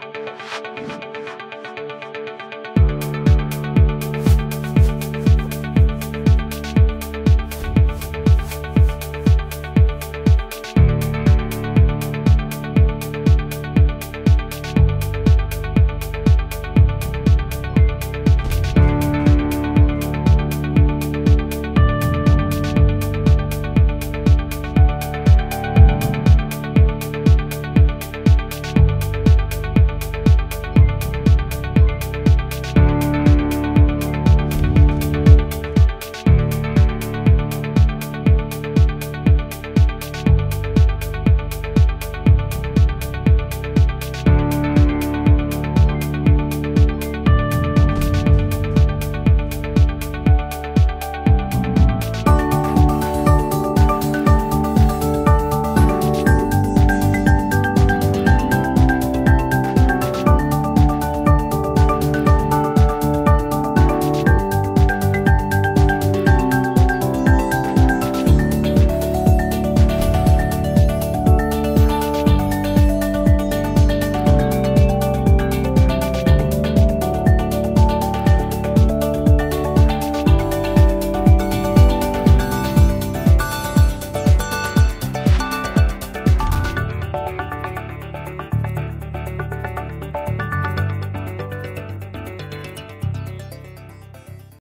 Tchau.